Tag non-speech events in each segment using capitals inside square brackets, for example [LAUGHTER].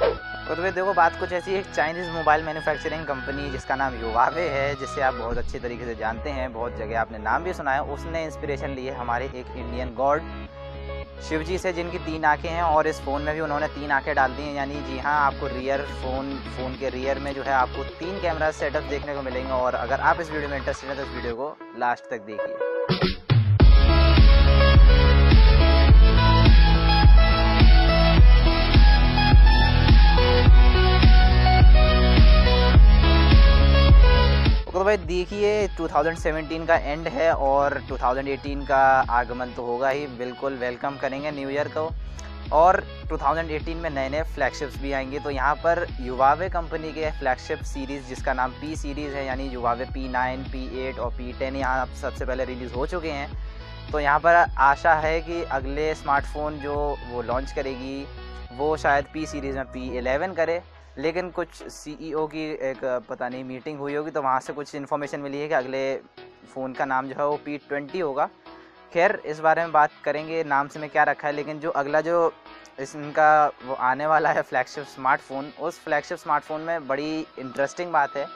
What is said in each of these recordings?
और भाई देखो, बात कुछ ऐसी एक चाइनीज़ मोबाइल मैन्युफैक्चरिंग कंपनी जिसका नाम युवावे है, जिसे आप बहुत अच्छे तरीके से जानते हैं, बहुत जगह आपने नाम भी सुना है। उसने इंस्पिरेशन लिए हमारे एक इंडियन गॉड शिव जी से, जिनकी तीन आँखें हैं, और इस फ़ोन में भी उन्होंने तीन आँखें डाल दी हैं। यानी जी हाँ आपको रियर फ़ोन फ़ोन के रियर में जो है आपको तीन कैमरा सेटअप देखने को मिलेंगे। और अगर आप इस वीडियो में इंटरेस्टेड हैं तो इस वीडियो को लास्ट तक देखिए। तो भाई देखिए 2017 का एंड है और 2018 का आगमन तो होगा ही। बिल्कुल वेलकम करेंगे न्यू ईयर को। और 2018 में नए नए फ्लैगशिप्स भी आएँगे। तो यहाँ पर युवावे कंपनी के फ्लैगशिप सीरीज़ जिसका नाम पी सीरीज़ है, यानी Huawei P nine P eight और पी टेन यहाँ सबसे पहले रिलीज़ हो चुके हैं। तो यहाँ पर आशा है कि अगले स्मार्टफ़ोन जो वो लॉन्च करेगी, वो शायद पी सीरीज़ में पी एलेवन करे। लेकिन कुछ सीईओ e की एक, पता नहीं मीटिंग हुई होगी तो वहाँ से कुछ इन्फॉर्मेशन मिली है कि अगले फ़ोन का नाम जो है वो पी ट्वेंटी होगा। खैर, इस बारे में बात करेंगे, नाम से मैं क्या रखा है, लेकिन जो अगला जो इस इनका वो आने वाला है फ्लैगशिप स्मार्टफ़ोन उस फ्लैगशिप स्मार्टफ़ोन में बड़ी इंटरेस्टिंग बात है।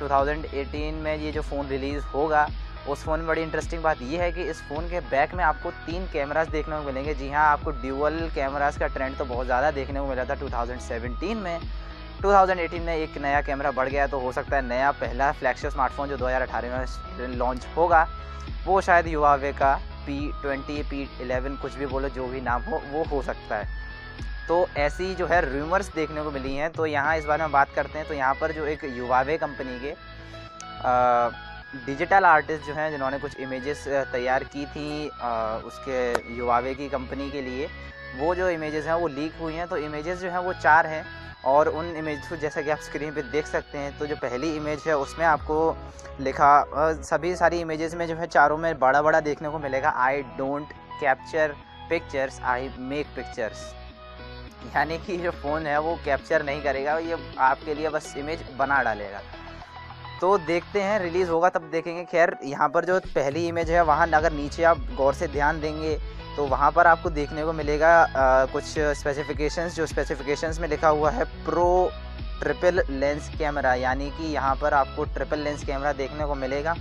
2018 में ये जो फ़ोन रिलीज़ होगा, उस फ़ोन में बड़ी इंटरेस्टिंग बात ये है कि इस फ़ोन के बैक में आपको तीन कैमरास देखने को मिलेंगे। जी हाँ आपको ड्यूअल कैमरास का ट्रेंड तो बहुत ज़्यादा देखने को मिला था 2017 में। 2018 में एक नया कैमरा बढ़ गया तो हो सकता है नया पहला फ्लैगशिप स्मार्टफ़ोन जो 2018 में लॉन्च होगा वो शायद युवावे का पी ट्वेंटी पी एलेवन कुछ भी बोलो जो भी नाम हो वो हो सकता है। तो ऐसी जो है रूमर्स देखने को मिली हैं तो यहाँ इस बारे में बात करते हैं। तो यहाँ पर जो एक युवावे कंपनी के डिजिटल आर्टिस्ट जो हैं जिन्होंने कुछ इमेजेस तैयार की थी आ, उसके युवावे की कंपनी के लिए वो जो इमेजेस हैं वो लीक हुई हैं। तो इमेजेस जो हैं वो चार हैं। और उन इमेज को जैसा कि आप स्क्रीन पे देख सकते हैं तो जो पहली इमेज है उसमें आपको लिखा सभी सारी इमेजेस में जो है चारों में बड़ा बड़ा देखने को मिलेगा। I don't capture pictures I make pictures यानी कि जो फ़ोन है, वो कैप्चर नहीं करेगा, ये आपके लिए बस इमेज बना डालेगा। तो देखते हैं रिलीज़ होगा तब देखेंगे। खैर, यहाँ पर जो पहली इमेज है, वहाँ अगर नीचे आप गौर से ध्यान देंगे तो वहाँ पर आपको देखने को मिलेगा आ, कुछ स्पेसिफिकेशंस जो स्पेसिफिकेशंस में लिखा हुआ है प्रो ट्रिपल लेंस कैमरा यानी कि यहाँ पर आपको ट्रिपल लेंस कैमरा देखने को मिलेगा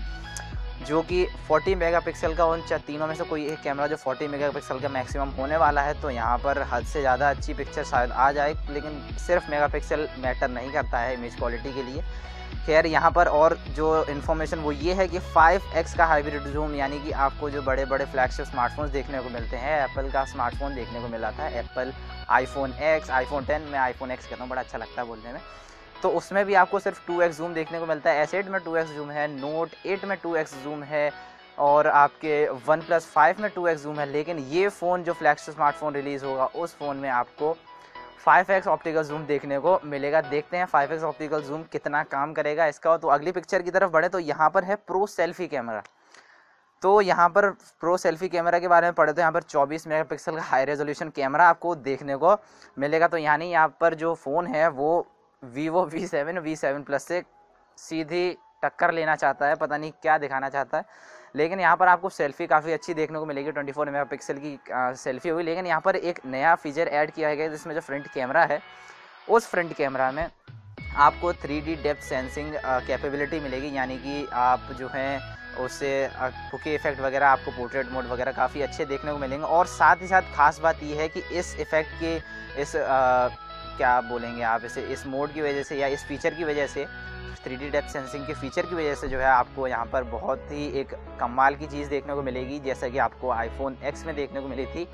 जो कि 40 मेगापिक्सल का उन तीनों में से कोई एक कैमरा जो 40 मेगापिक्सल का मैक्सिमम होने वाला है तो यहाँ पर हद से ज़्यादा अच्छी पिक्चर शायद आ जाए लेकिन सिर्फ़ मेगापिक्सल मैटर नहीं करता है इमेज क्वालिटी के लिए। खैर, यहाँ पर और जो इन्फॉर्मेशन वो ये है कि 5x का हाइब्रिड जूम यानी कि आपको जो बड़े बड़े फ्लैगशिप स्मार्टफोन्स देखने को मिलते हैं। एप्पल का स्मार्टफ़ोन देखने को मिला था Apple iPhone X iPhone ten मैं आईफोन एक्स कहता हूँ, बड़ा अच्छा लगता है बोलने में। तो उसमें भी आपको सिर्फ़ टू एक्स जूम देखने को मिलता है। एस एट में टू एक्स जूम है नोट एट में टू एक्स जूम है, और आपके वन प्लस फाइव में टू एक्स जूम है। लेकिन ये फ़ोन जो फ्लैगशिप स्मार्टफ़ोन रिलीज़ होगा, उस फ़ोन में आपको 5x ऑप्टिकल जूम देखने को मिलेगा। देखते हैं फाइव एक्स ऑप्टिकल जूम कितना काम करेगा इसका। तो अगली पिक्चर की तरफ़ बढ़े तो यहाँ पर है प्रो सेल्फी कैमरा। तो यहाँ पर प्रो सेल्फी कैमरा के बारे में पढ़े तो यहाँ पर 24 मेगापिक्सल का हाई रेजोल्यूशन कैमरा आपको देखने को मिलेगा। तो यानी यहाँ पर जो फ़ोन है वो Vivo V seven V seven plus से सीधी टक्कर लेना चाहता है। पता नहीं क्या दिखाना चाहता है। लेकिन यहाँ पर आपको सेल्फी काफ़ी अच्छी देखने को मिलेगी 24 फोर मेगा पिक्सल की सेल्फी होगी लेकिन यहाँ पर एक नया फीचर ऐड किया गया जिसमें जो फ्रंट कैमरा है उस फ्रंट कैमरा में आपको three D depth sensing capability मिलेगी। यानी कि आप जो हैं उससे बुके इफ़ेक्ट वगैरह आपको पोर्ट्रेट मोड वगैरह काफ़ी अच्छे देखने को मिलेंगे। और साथ ही साथ खास बात यह है कि इस इफ़ेक्ट के इस आ, क्या बोलेंगे आप इसे? इस मोड की वजह से या इस फीचर की वजह से? थ्री डी डेप्थ सेंसिंग के फीचर की वजह से जो है आपको यहाँ पर बहुत ही एक कमाल की चीज़ देखने को मिलेगी, जैसा कि आपको आईफोन एक्स में देखने को मिली थी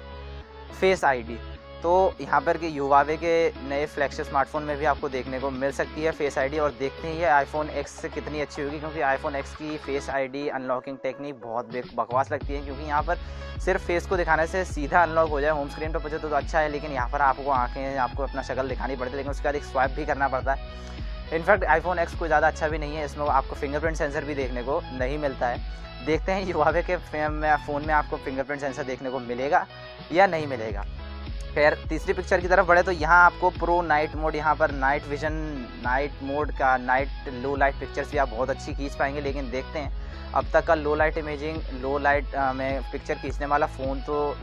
फेस आईडी तो यहाँ पर कि युवावे के नए फ्लैगशिप स्मार्टफ़ोन में भी आपको देखने को मिल सकती है फेस आईडी और देखते हैं आईफोन एक्स से कितनी अच्छी होगी क्योंकि आईफोन एक्स की फेस आईडी अनलॉकिंग टेक्निक बहुत बकवास लगती है क्योंकि यहाँ पर सिर्फ़ फेस को दिखाने से सीधा अनलॉक हो जाए होम स्क्रीन पर पहुँचे तो, तो अच्छा है लेकिन यहाँ पर आपको आँखें आपको अपना शक्ल दिखानी पड़ती है लेकिन उसके बाद एक स्वाइप भी करना पड़ता है। इनफैक्ट आईफोन एक्स कोई ज़्यादा अच्छा भी नहीं है इसमें आपको फिंगरप्रिंट सेंसर भी देखने को नहीं मिलता है। देखते हैं युवावे के फ़ोन में आपको फिंगरप्रिंट सेंसर देखने को मिलेगा या नहीं मिलेगा। खैर, तीसरी पिक्चर की तरफ़ बढ़े तो यहाँ आपको प्रो नाइट मोड यहाँ पर नाइट विजन नाइट मोड का नाइट लो लाइट पिक्चर्स भी आप बहुत अच्छी खींच पाएँगे, लेकिन देखते हैं। अब तक का low light imaging low light में पिक्चर खींचने वाला फ़ोन तो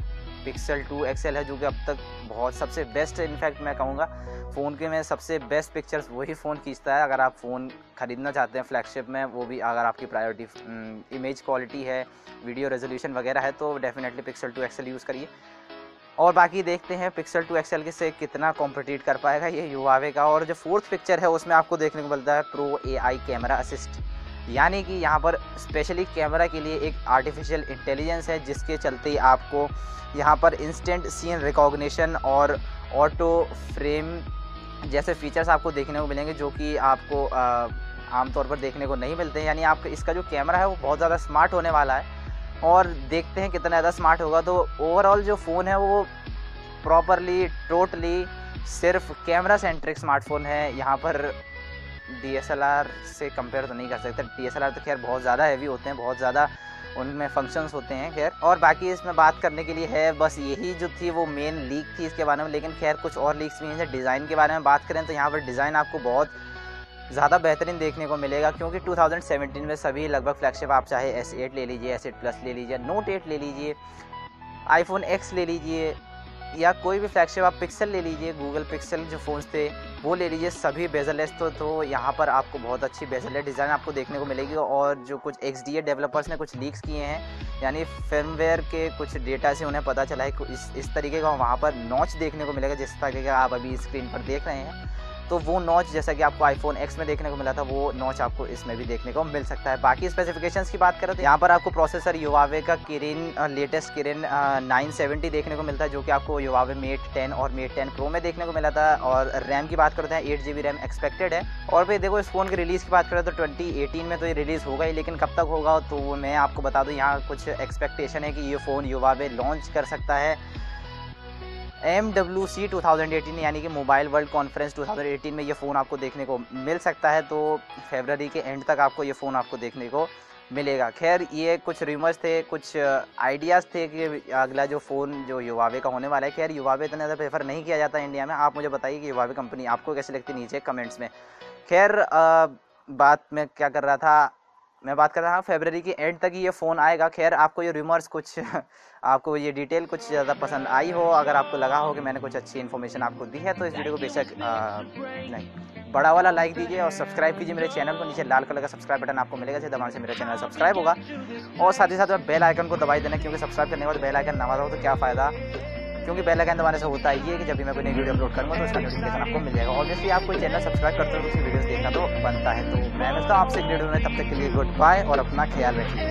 पिक्सल टू एक्सएल है, जो कि अब तक बहुत सबसे बेस्ट इनफैक्ट मैं कहूँगा फ़ोन के में सबसे बेस्ट पिक्चर्स वही फ़ोन खींचता है। अगर आप फ़ोन ख़रीदना चाहते हैं फ्लैगशिप में, वो भी अगर आपकी प्रायोरिटी इमेज क्वालिटी है वीडियो रेजोल्यूशन वगैरह है तो definitely Pixel two XL use करिए। और बाकी देखते हैं पिक्सल टू एक्सएल के से कितना कॉम्पिटिट कर पाएगा ये युवावे का। और जो फोर्थ पिक्चर है, उसमें आपको देखने को मिलता है pro A I camera assist यानी कि यहाँ पर स्पेशली कैमरा के लिए एक आर्टिफिशियल इंटेलिजेंस है, जिसके चलते आपको यहाँ पर इंस्टेंट सीन रिकॉग्निशन और ऑटो फ्रेम जैसे फीचर्स आपको देखने को मिलेंगे, जो कि आपको आमतौर पर देखने को नहीं मिलते हैं। यानी आपका, इसका जो कैमरा है, वो बहुत ज़्यादा स्मार्ट होने वाला है। और देखते हैं कितना ज़्यादा स्मार्ट होगा। तो ओवरऑल जो फ़ोन है, वो प्रॉपरली टोटली सिर्फ़ कैमरा सेंट्रिक स्मार्टफ़ोन है। यहाँ पर डीएसएलआर से कंपेयर तो नहीं कर सकते। डीएसएलआर तो खैर बहुत ज़्यादा हैवी होते हैं, बहुत ज़्यादा उनमें फ़ंक्शंस होते हैं, खैर। और बाकी इसमें बात करने के लिए है, बस यही जो थी वो मेन लीक थी इसके बारे में। लेकिन खैर कुछ और लीक्स भी हैं, जैसे डिज़ाइन के बारे में बात करें तो यहाँ पर डिज़ाइन आपको बहुत ज़्यादा बेहतरीन देखने को मिलेगा क्योंकि 2017 में सभी लगभग फ्लैगशिप आप चाहे एस एट ले लीजिए एस एट प्लस ले लीजिए नोट एट ले लीजिए आईफोन एक्स ले लीजिए, या कोई भी फ्लैगशिप आप पिक्सल ले लीजिए गूगल पिक्सल जो फ़ोन्स थे, वो ले लीजिए, सभी बेजलेस तो तो यहाँ पर आपको बहुत अच्छी बेजलेस डिज़ाइन आपको देखने को मिलेगी और जो कुछ एक्स डेवलपर्स ने कुछ लीक्स किए हैं, यानी फिल्मवेयर के कुछ डेटा से उन्हें पता चला है इस इस तरीके का वहाँ पर नॉच देखने को मिलेगा, जिस तरीके का आप अभी स्क्रीन पर देख रहे हैं। तो वो नॉच जैसा कि आपको आईफोन एक्स में देखने को मिला था, वो नॉच आपको इसमें भी देखने को मिल सकता है। बाकी स्पेसिफिकेशन की बात करें तो यहाँ पर आपको प्रोसेसर युवावे का Kirin latest Kirin nine seventy देखने को मिलता है, जो कि आपको युवावे मेट टेन और मेट टेन प्रो में देखने को मिला था। और रैम की बात करते हैं eight G B RAM expected है। और भाई देखो, इस फ़ोन की रिलीज़ की बात करें तो ट्वेंटी में तो ये रिलीज़ होगा ही, लेकिन कब तक होगा तो मैं आपको बता दूँ, यहाँ कुछ एक्सपेक्टेशन है कि ये फ़ोन युवावे लॉन्च कर सकता है। एम डब्ल्यू सी टू यानी कि mobile world conference two thousand eighteen में ये फ़ोन आपको देखने को मिल सकता है तो फेबररी के एंड तक आपको ये फ़ोन आपको देखने को मिलेगा। खैर, ये कुछ रिमर्स थे, कुछ आइडियाज़ थे कि अगला जो फ़ोन जो युवावे का होने वाला है, खैर युवावे इतना ज़्यादा प्रेफर नहीं किया जाता इंडिया में। आप मुझे बताइए कि युवावे कंपनी आपको कैसे लगती नीचे कमेंट्स में? खैर बात मैं क्या कर रहा था मैं बात कर रहा हूँ फेबररी के एंड तक ही ये फ़ोन आएगा। खैर, आपको ये रिमर्स कुछ, [LAUGHS] आपको ये डिटेल कुछ ज़्यादा पसंद आई हो, अगर आपको लगा हो कि मैंने कुछ अच्छी इन्फॉर्मेशन आपको दी है तो इस वीडियो को बेशक नहीं, बड़ा वाला लाइक दीजिए और सब्सक्राइब कीजिए मेरे चैनल को। नीचे लाल कलर का सब्सक्राइब बटन आपको मिलेगा, जिस दबाने से मेरा चैनल सब्सक्राइब होगा। और साथ ही साथ बेल आइकन को दबाई देना, क्योंकि सब्सक्राइब करने के बाद बेल आइकन नवा हो तो क्या फ़ायदा? क्योंकि बेल आइकन दबाने से होता ही है कि जब भी मैं कोई नई वीडियो अपलोड करूँगा तो उसका नोटिफिकेशन आपको मिल जाएगा। ऑब्वियसली आप कोई चैनल सब्सक्राइब करते हो तो उसकी वीडियोस देखना तो बनता है। तो मैं मिलता हूँ आपसे वीडियो में, तब तक के लिए गुड बाय और अपना ख्याल रखिए।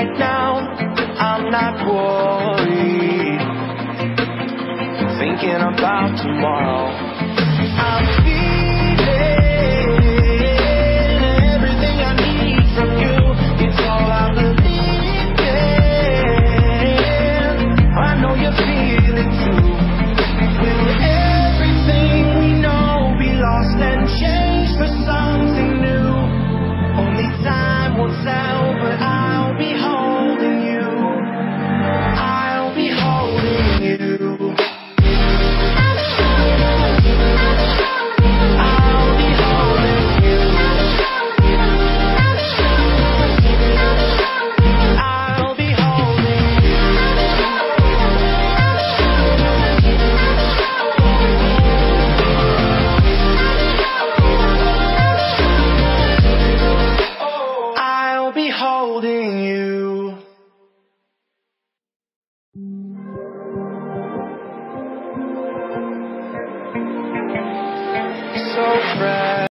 Right now. I'm not worried. Thinking about tomorrow.